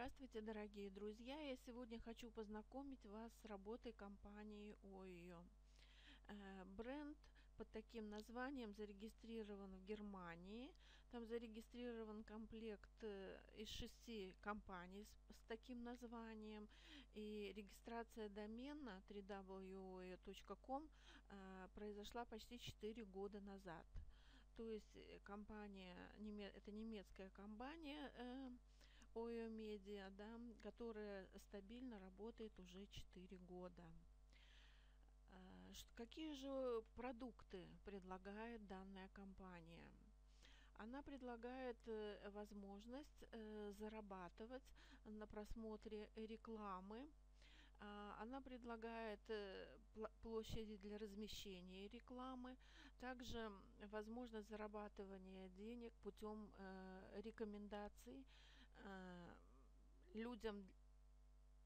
Здравствуйте, дорогие друзья! Я сегодня хочу познакомить вас с работой компании OYO. Э, бренд под таким названием зарегистрирован в Германии. Там зарегистрирован комплект э, из шести компаний с, с таким названием. И регистрация домена www.com э, произошла почти 4 года назад. То есть компания, это немецкая компания, Media, да, которая стабильно работает уже 4 года. А, какие же продукты предлагает данная компания? Она предлагает э, возможность э, зарабатывать на просмотре рекламы. А, она предлагает э, площади для размещения рекламы, также возможность зарабатывания денег путем рекомендаций людям,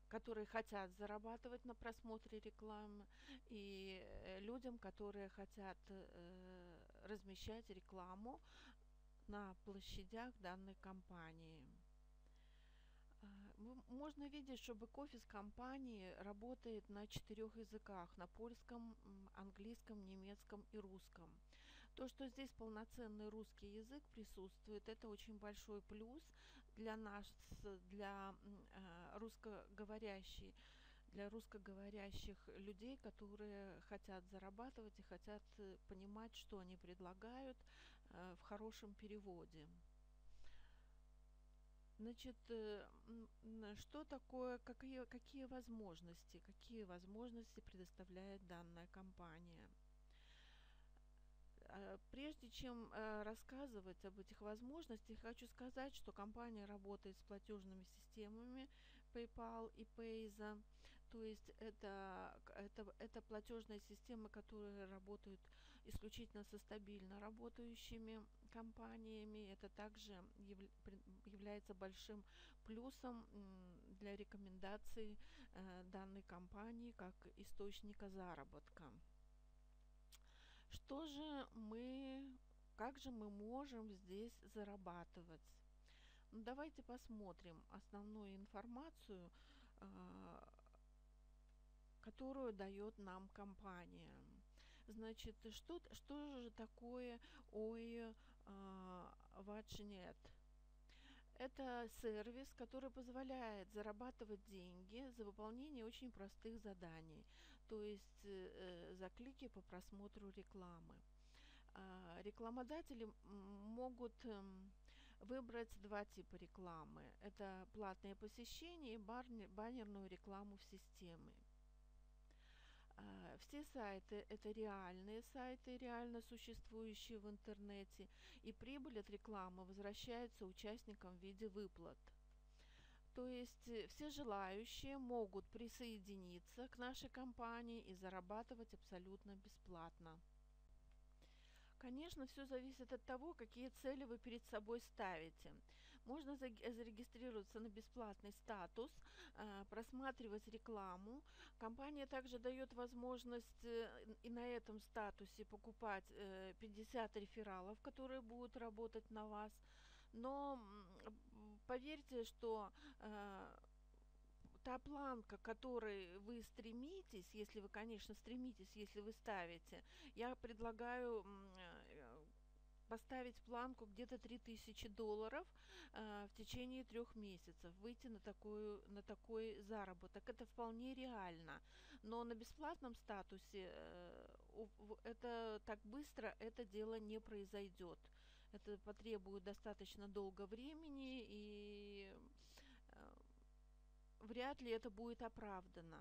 которые хотят зарабатывать на просмотре рекламы, и э, людям, которые хотят э, размещать рекламу на площадях данной компании. Можно видеть, что бэк-офис компании работает на четырех языках, на польском, английском, немецком и русском. То, что здесь полноценный русский язык присутствует, это очень большой плюс для нас, для э, русскоговорящей для русскоговорящих людей, которые хотят зарабатывать и хотят э, понимать, что они предлагают э, в хорошем переводе. Значит, э, что такое, какие, какие возможности, какие возможности предоставляет данная компания? А, прежде чем э, рассказывать об этих возможностях, хочу сказать, что компания работает с платежными системами PayPal и Payza. То есть это, это, это платежные системы, которые работают исключительно со стабильно работающими компаниями. Это также является большим плюсом для рекомендаций э, данной компании как источника заработка. Что же мы, как же мы можем здесь зарабатывать? Ну, давайте посмотрим основную информацию, э, которую дает нам компания. Значит, что, что же такое ОИ э, Ватчнет? Это сервис, который позволяет зарабатывать деньги за выполнение очень простых заданий, то есть э, э за клики по просмотру рекламы. Э, рекламодатели могут э, выбрать два типа рекламы. Это платное посещение и баннерную рекламу в системе. А, все сайты – это реальные сайты, реально существующие в интернете, и прибыль от рекламы возвращается участникам в виде выплат. То есть э, все желающие могут присоединиться к нашей компании и зарабатывать абсолютно бесплатно. Конечно, все зависит от того, какие цели вы перед собой ставите. Можно зарегистрироваться на бесплатный статус, э, просматривать рекламу. Компания также дает возможность э, и на этом статусе покупать 50 э, рефералов, которые будут работать на вас. Но поверьте, что та планка, к которой вы стремитесь, если вы, конечно, стремитесь, если вы ставите, я предлагаю э, поставить планку где-то 3000 долларов э, в течение трех месяцев, выйти на, такую, на такой заработок. Это вполне реально. Но на бесплатном статусе э, это так быстро это дело не произойдет. Это потребует достаточно долго времени и э, вряд ли это будет оправдано,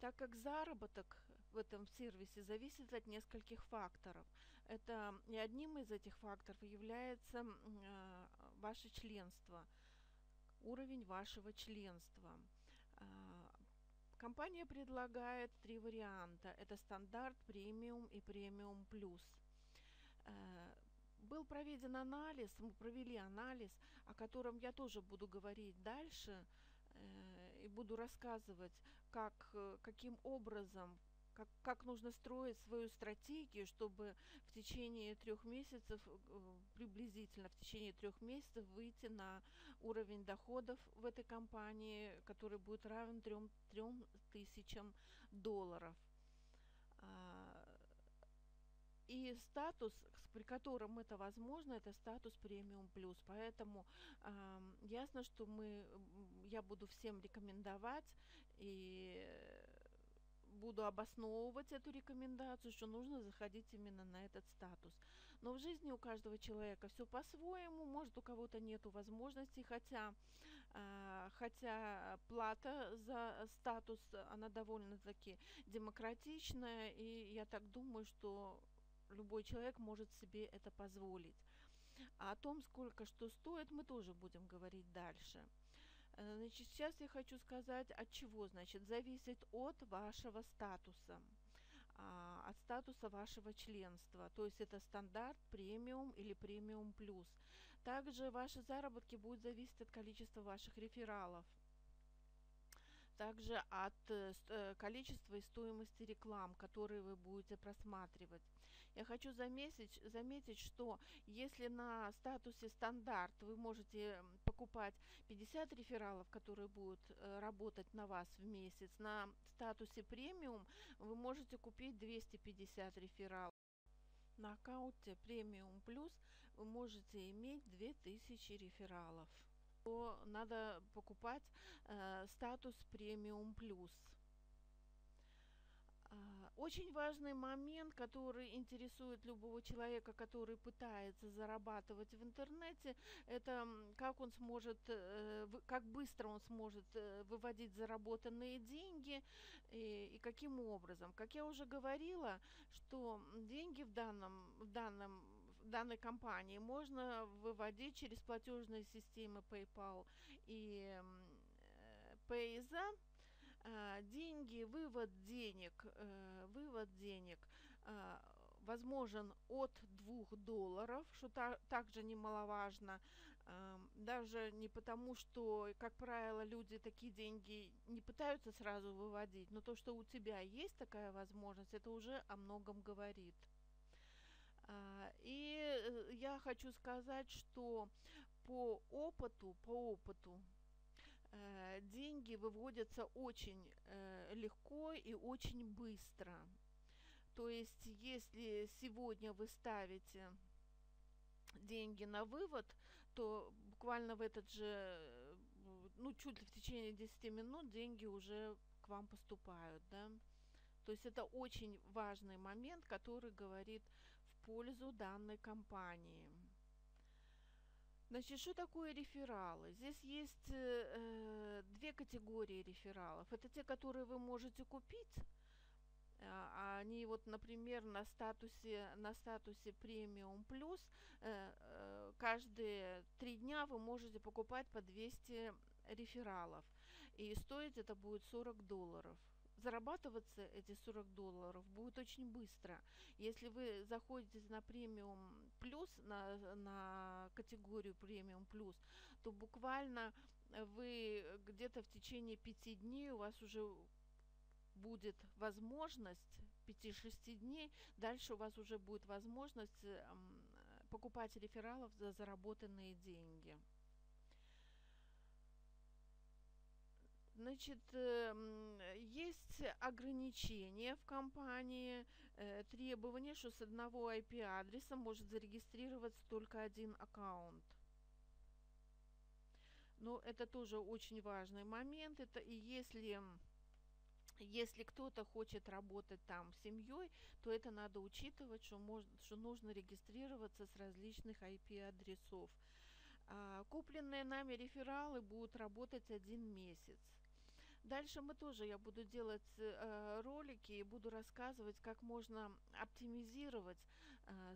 так как заработок в этом сервисе зависит от нескольких факторов. Это и одним из этих факторов является э, ваше членство, уровень вашего членства. Э, компания предлагает три варианта. Это стандарт, премиум и премиум плюс. Э, был проведен анализ, мы провели анализ, о котором я тоже буду говорить дальше, и буду рассказывать, как, э, каким образом как, как нужно строить свою стратегию, чтобы в течение трех месяцев, э, приблизительно в течение трех месяцев выйти на уровень доходов в этой компании, который будет равен трем, трем тысячам долларов. А, и статус, при котором это возможно, это статус премиум плюс. Поэтому э, ясно, что мы, я буду всем рекомендовать и буду обосновывать эту рекомендацию, что нужно заходить именно на этот статус. Но в жизни у каждого человека все по-своему, может у кого-то нет возможности, хотя, э, хотя плата за статус, она довольно-таки демократичная, и я так думаю, что любой человек может себе это позволить. А о том, сколько что стоит, мы тоже будем говорить дальше. Э, значит, сейчас я хочу сказать, от чего, значит, зависит от вашего статуса, а, от статуса вашего членства. То есть это стандарт, премиум или премиум плюс. Также ваши заработки будут зависеть от количества ваших рефералов также от э, э, количества и стоимости реклам, которые вы будете просматривать. Я хочу заметить, заметить, что если на статусе стандарт вы можете покупать 50 рефералов, которые будут э, работать на вас в месяц, на статусе премиум вы можете купить 250 рефералов. На аккаунте премиум плюс вы можете иметь 2000 рефералов то надо покупать э, статус премиум плюс. А, очень важный момент, который интересует любого человека, который пытается зарабатывать в интернете, это как он сможет, э, как быстро он сможет э, выводить заработанные деньги и, и каким образом. Как я уже говорила, что деньги в данном, в данном данной компании можно выводить через платежные системы PayPal и э, Payza. А, деньги, вывод денег, э, вывод денег а, возможен от 2 долларов, что та, также немаловажно, даже не потому, что, как правило, люди такие деньги не пытаются сразу выводить, но то, что у тебя есть такая возможность, это уже о многом говорит. А, и э, я хочу сказать, что по опыту, по опыту э, деньги выводятся очень э, легко и очень быстро. То есть, если сегодня вы ставите деньги на вывод, то буквально в этот же, ну, чуть ли в течение 10 минут деньги уже к вам поступают, да. То есть это очень важный момент, который говорит пользу данной компании. Значит, что такое рефералы? Здесь есть э, две категории рефералов. Это те, которые вы можете купить. А они вот, например, на статусе, на статусе премиум плюс э, э, каждые три дня вы можете покупать по 200 рефералов. И стоить это будет 40 долларов зарабатываться эти 40 долларов будет очень быстро. Если вы заходите на премиум плюс, на, на категорию премиум плюс, то буквально вы где-то в течение пяти дней у вас уже будет возможность 5-6 дней, дальше у вас уже будет возможность покупать рефералов за заработанные деньги. Значит, эм, есть ограничения в компании, э, требования, что с одного IP-адреса может зарегистрироваться только один аккаунт. Но это тоже очень важный момент. Это и если если кто-то хочет работать там с семьей, то это надо учитывать, что, может, что нужно регистрироваться с различных IP-адресов. А, купленные нами рефералы будут работать один месяц. Дальше мы тоже, я буду делать э, ролики и буду рассказывать, как можно оптимизировать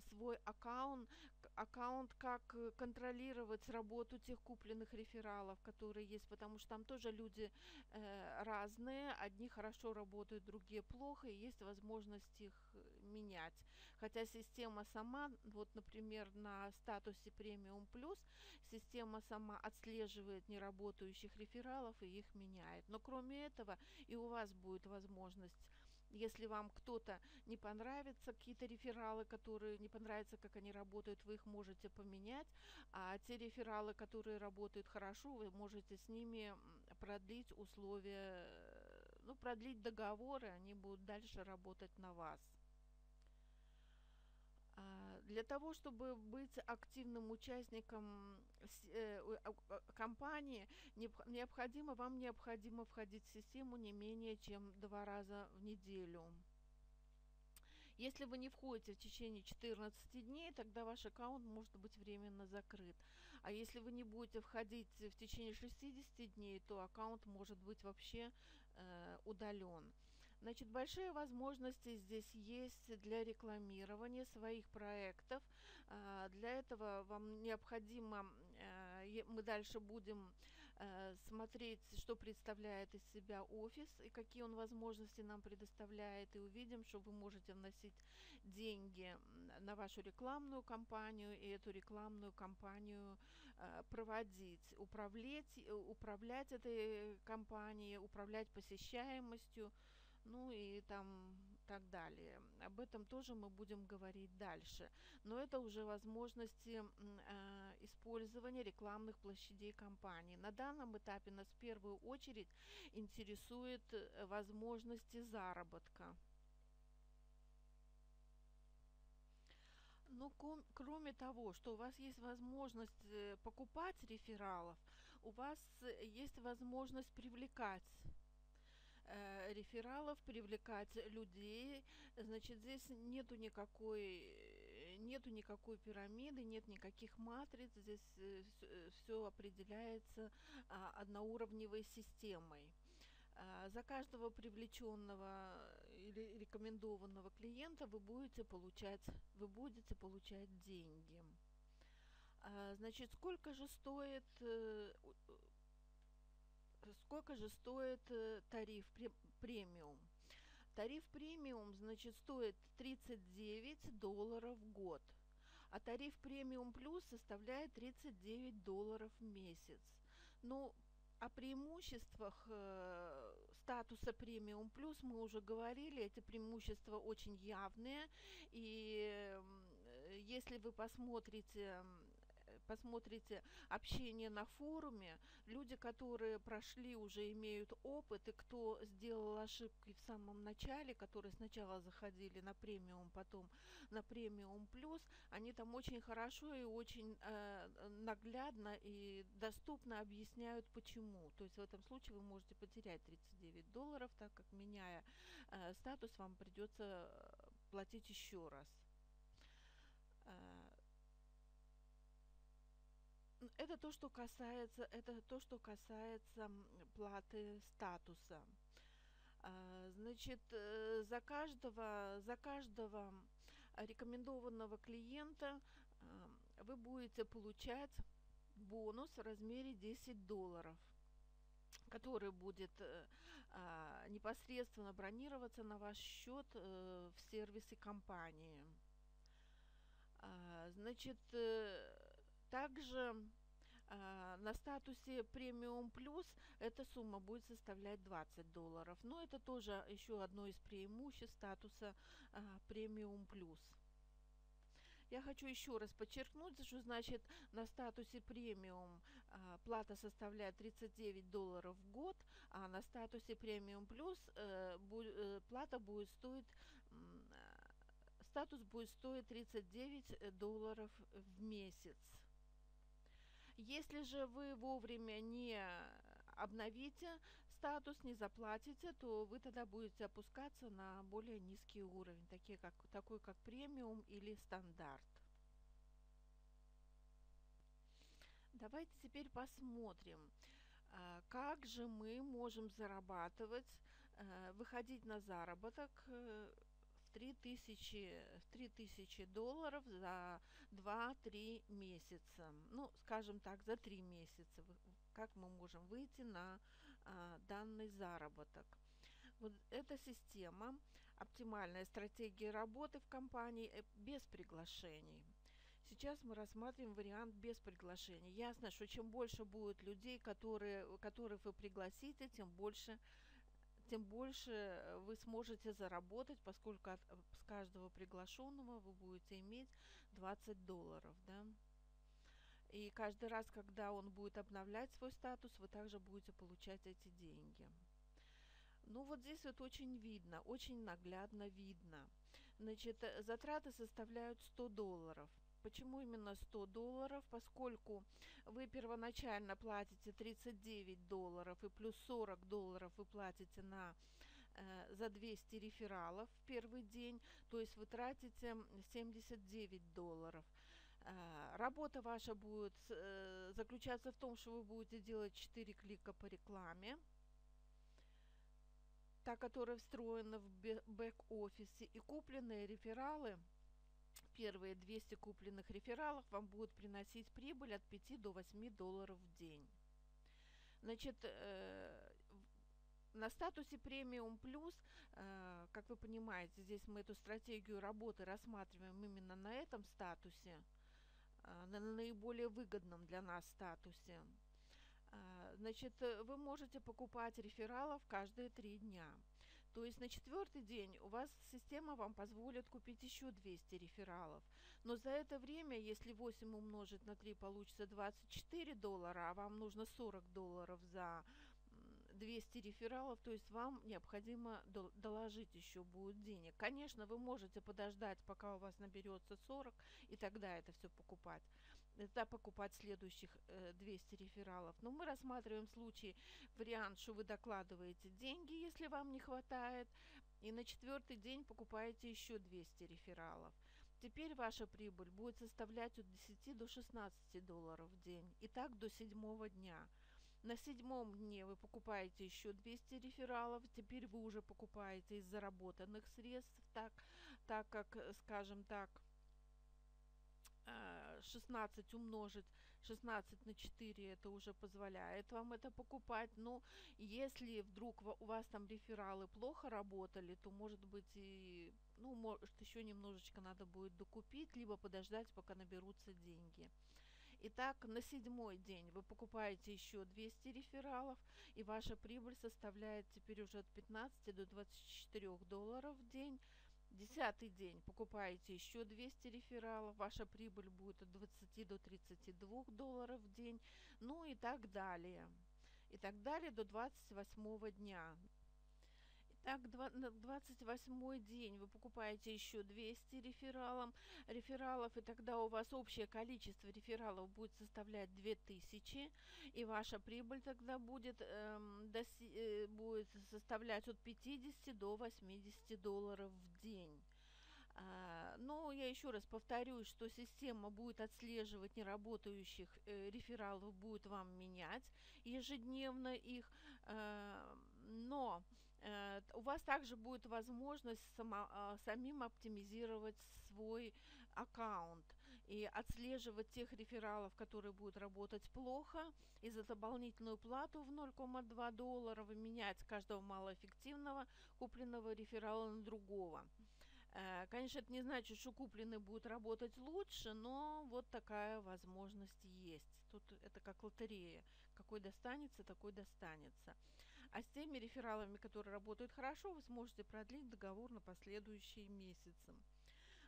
свой аккаунт, аккаунт, как контролировать работу тех купленных рефералов, которые есть, потому что там тоже люди э, разные, одни хорошо работают, другие плохо, и есть возможность их менять. Хотя система сама, вот, например, на статусе премиум плюс, система сама отслеживает неработающих рефералов и их меняет. Но кроме этого и у вас будет возможность Если вам кто-то не понравится, какие-то рефералы, которые не понравятся, как они работают, вы их можете поменять. А те рефералы, которые работают хорошо, вы можете с ними продлить условия, ну, продлить договоры, они будут дальше работать на вас. А, для того, чтобы быть активным участником э, компании, необходимо, вам необходимо входить в систему не менее чем два раза в неделю. Если вы не входите в течение 14 дней, тогда ваш аккаунт может быть временно закрыт. А если вы не будете входить в течение 60 дней, то аккаунт может быть вообще э, удален. Значит, большие возможности здесь есть для рекламирования своих проектов. А, для этого вам необходимо, э, мы дальше будем э, смотреть, что представляет из себя офис и какие он возможности нам предоставляет, и увидим, что вы можете вносить деньги на вашу рекламную кампанию и эту рекламную кампанию э, проводить, управлять, управлять этой кампанией, управлять посещаемостью, ну и там так далее. Об этом тоже мы будем говорить дальше. Но это уже возможности э, использования рекламных площадей компании. На данном этапе нас в первую очередь интересует э, возможности заработка. Ну, кроме того, что у вас есть возможность э, покупать рефералов, у вас э, есть возможность привлекать э, рефералов, привлекать людей. Значит, здесь нету никакой нету никакой пирамиды, нет никаких матриц, здесь э, все определяется а, одноуровневой системой. А, за каждого привлеченного или рекомендованного клиента вы будете получать, вы будете получать деньги. А, значит, сколько же стоит э, сколько же стоит э, тариф премиум? Тариф премиум, значит, стоит 39 долларов в год, а тариф премиум плюс составляет 39 долларов в месяц. Ну, о преимуществах э, статуса премиум плюс мы уже говорили, эти преимущества очень явные, и э, если вы посмотрите посмотрите общение на форуме, люди, которые прошли, уже имеют опыт, и кто сделал ошибки в самом начале, которые сначала заходили на премиум, потом на премиум плюс, они там очень хорошо и очень э, наглядно и доступно объясняют, почему. То есть в этом случае вы можете потерять 39 долларов, так как меняя э, статус, вам придется э, платить еще раз. Э, это то, что касается, это то, что касается платы статуса. А, значит, э, за каждого, за каждого рекомендованного клиента а, вы будете получать бонус в размере 10 долларов, который будет э, а, непосредственно бронироваться на ваш счет э, в сервисе компании. Значит, также э, на статусе премиум плюс эта сумма будет составлять 20 долларов. Но это тоже еще одно из преимуществ статуса э, премиум плюс. Я хочу еще раз подчеркнуть, что значит на статусе премиум э, плата составляет 39 долларов в год, а на статусе премиум плюс э, э, плата будет стоить статус будет стоить 39 долларов в месяц. Если же вы вовремя не обновите статус, не заплатите, то вы тогда будете опускаться на более низкий уровень, такие как, такой как премиум или стандарт. Давайте теперь посмотрим, а, как же мы можем зарабатывать, э, выходить на заработок э, 3000, 3000 долларов за 2-3 месяца. Ну, скажем так, за 3 месяца. Как мы можем выйти на а, данный заработок? Вот эта система, оптимальная стратегия работы в компании э, без приглашений. Сейчас мы рассматриваем вариант без приглашений. Ясно, что чем больше будет людей, которые, которых вы пригласите, тем больше тем больше вы сможете заработать, поскольку от, с каждого приглашенного вы будете иметь 20 долларов, да. И каждый раз, когда он будет обновлять свой статус, вы также будете получать эти деньги. Ну вот здесь вот очень видно, очень наглядно видно. Значит, э, затраты составляют 100 долларов. Почему именно 100 долларов? Поскольку вы первоначально платите 39 долларов и плюс 40 долларов вы платите на э, за 200 рефералов в первый день, то есть вы тратите 79 долларов. Э, работа ваша будет э, заключаться в том, что вы будете делать 4 клика по рекламе, та, которая встроена в бэк-офисе, и купленные рефералы, первые 200 купленных рефералов вам будут приносить прибыль от 5 до 8 долларов в день. Значит, э, на статусе премиум плюс, э, как вы понимаете, здесь мы эту стратегию работы рассматриваем именно на этом статусе, э, на наиболее выгодном для нас статусе. Значит, вы можете покупать рефералов каждые три дня. То есть на четвертый день у вас система вам позволит купить еще 200 рефералов. Но за это время, если 8 умножить на 3, получится 24 доллара, а вам нужно 40 долларов за 200 рефералов, то есть вам необходимо доложить еще будет денег. Конечно, вы можете подождать, пока у вас наберется 40, и тогда это все покупать да, покупать следующих э, 200 рефералов. Но мы рассматриваем случай, вариант, что вы докладываете деньги, если вам не хватает, и на четвертый день покупаете еще 200 рефералов. Теперь ваша прибыль будет составлять от 10 до 16 долларов в день, и так до седьмого дня. На седьмом дне вы покупаете еще 200 рефералов, теперь вы уже покупаете из заработанных средств, так, так как, скажем так, 16 умножить 16 на 4 это уже позволяет вам это покупать но если вдруг у вас там рефералы плохо работали то может быть и ну может еще немножечко надо будет докупить либо подождать пока наберутся деньги Итак, на седьмой день вы покупаете еще 200 рефералов, и ваша прибыль составляет теперь уже от 15 до 24 долларов в день. Десятый день покупаете еще 200 рефералов, ваша прибыль будет от 20 до 32 долларов в день, ну и так далее. И так далее до 28 дня. Так, на 28 день вы покупаете еще 200 рефералов, рефералов, и тогда у вас общее количество рефералов будет составлять 2000, и ваша прибыль тогда будет, эм, доси, э, будет составлять от 50 до 80 долларов в день. А, но я еще раз повторюсь, что система будет отслеживать неработающих э, рефералов, будет вам менять ежедневно их, э, но у вас также будет возможность само, а, самим оптимизировать свой аккаунт и отслеживать тех рефералов, которые будут работать плохо, и за дополнительную плату в 0,2 доллара менять каждого малоэффективного купленного реферала на другого. Э, конечно, это не значит, что купленный будет работать лучше, но вот такая возможность есть. Тут это как лотерея. Какой достанется, такой достанется. А с теми рефералами, которые работают хорошо, вы сможете продлить договор на последующие месяцы.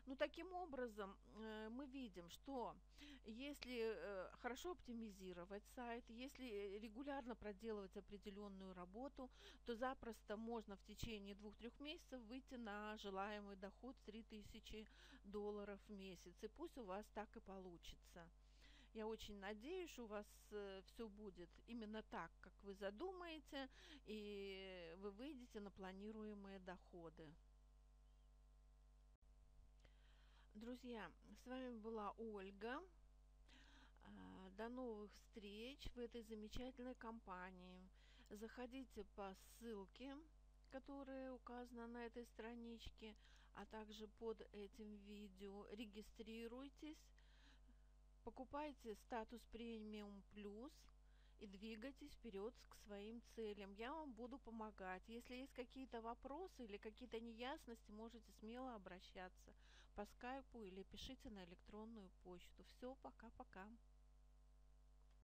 Ну, таким образом, э, мы видим, что если э, хорошо оптимизировать сайт, если регулярно проделывать определенную работу, то запросто можно в течение двух-трех месяцев выйти на желаемый доход 3000 долларов в месяц. И пусть у вас так и получится. Я очень надеюсь, у вас э, все будет именно так, как вы задумаете, и вы выйдете на планируемые доходы. Друзья, с вами была Ольга. А, до новых встреч в этой замечательной компании. Заходите по ссылке, которая указана на этой страничке, а также под этим видео. Регистрируйтесь покупайте статус премиум плюс и двигайтесь вперед к своим целям. Я вам буду помогать. Если есть какие-то вопросы или какие-то неясности, можете смело обращаться по скайпу или пишите на электронную почту. Все, пока-пока.